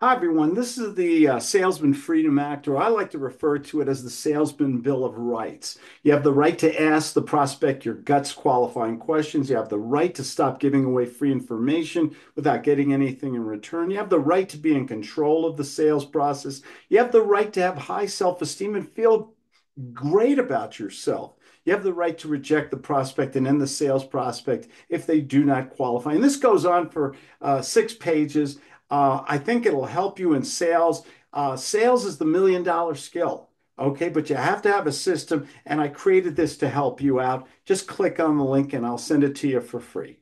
Hi, everyone. This is the uh, Salesman Freedom Act, or I like to refer to it as the Salesman Bill of Rights. You have the right to ask the prospect your guts qualifying questions. You have the right to stop giving away free information without getting anything in return. You have the right to be in control of the sales process. You have the right to have high self-esteem and feel great about yourself. You have the right to reject the prospect and end the sales prospect if they do not qualify. And this goes on for uh, six pages. Uh, I think it'll help you in sales. Uh, sales is the million dollar skill. Okay, but you have to have a system, and I created this to help you out. Just click on the link and I'll send it to you for free.